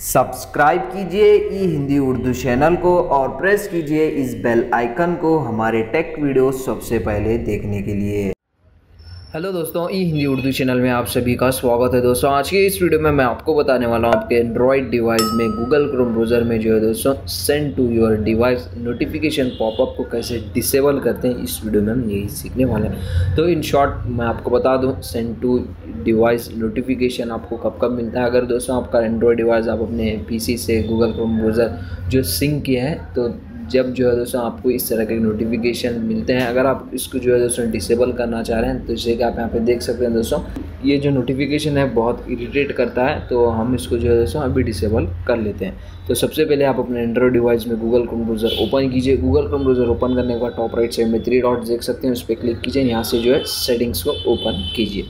Subscribe कीजिए ई Hindi Urdu channel को और प्रेस कीजिए इस बेल आइकन को हमारे टेक वीडियो सबसे पहले देखने के लिए। हेलो दोस्तों, ई हिंदी उर्दू चैनल में आप सभी का स्वागत है दोस्तों। आज के इस वीडियो में मैं आपको बताने वाला हूँ, आपके एंड्रॉयड डिवाइस में गूगल क्रोम ब्राउज़र में जो है दोस्तों send to your device notification popup को कैसे डिसेबल करते हैं, इस वीडियो में हम यही सीखने वाले हैं। तो इन शॉर्ट मैं आपको बता दूँ सेंड टू डिवाइस नोटिफिकेशन आपको कब कब मिलता है। अगर दोस्तों आपका एंड्रॉयड डिवाइस आप अपने पी से गूगल क्रोम ब्राउज़र जो सिंक किया है तो जब जो है दोस्तों आपको इस तरह के नोटिफिकेशन मिलते हैं, अगर आप इसको जो है दोस्तों डिसेबल करना चाह रहे हैं तो जैसे कि आप यहाँ पे देख सकते हैं दोस्तों, ये जो नोटिफिकेशन है बहुत इरीटेट करता है तो हम इसको जो है दोस्तों अभी डिसेबल कर लेते हैं। तो सबसे पहले आप अपने एंड्रॉइड डिवाइस में गूगल क्रोम ब्राउज़र ओपन कीजिए। गूगल क्रोम ब्राउज़र ओपन करने के बाद टॉप राइट साइड में थ्री डॉट देख सकते हैं, उस पर क्लिक कीजिए, यहाँ से जो है सेटिंग्स को ओपन कीजिए।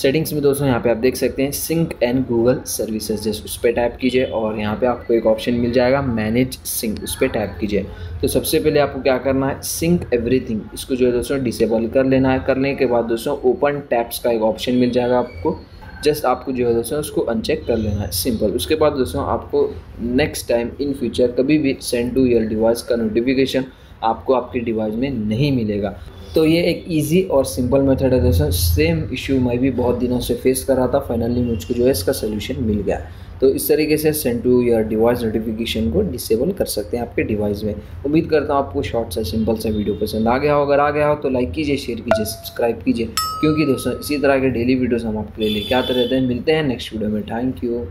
सेटिंग्स में दोस्तों यहाँ पे आप देख सकते हैं सिंक एंड गूगल सर्विसेज़ जैसे उस पर टैप कीजिए और यहाँ पे आपको एक ऑप्शन मिल जाएगा मैनेज सिंक उस पर टैप कीजिए। तो सबसे पहले आपको क्या करना है? सिंक एवरीथिंग इसको जो है दोस्तों डिसेबल कर लेना है। करने के बाद दोस्तों ओपन टैप्स का एक ऑप्शन मिल जाएगा आपको। जस्ट आपको जो है दोस्तों उसको अनचेक कर लेना है। सिंपल उसके बाद दोस्तों आपको नेक्स्ट टाइम इन फ्यूचर कभी भी सेंड टू ईयर डिवाइस का नोटिफिकेशन आपको आपके डिवाइस में नहीं मिलेगा। तो ये एक इजी और सिंपल मेथड है दोस्तों। सेम इशू मैं भी बहुत दिनों से फेस कर रहा था। फाइनली मुझको जो है इसका सोल्यूशन मिल गया। तो इस तरीके से send to your device notification को डिसेबल कर सकते हैं आपके डिवाइस में। उम्मीद करता हूँ आपको शॉर्ट सा सिंपल सा वीडियो पसंद आ गया हो। अगर आ गया हो तो लाइक कीजिए शेयर कीजिए सब्सक्राइब कीजिए। क्योंकि दोस्तों इसी तरह के डेली वीडियोज़ हम आपके लिए लेके आते रहते हैं। मिलते हैं नेक्स्ट वीडियो में। Thank you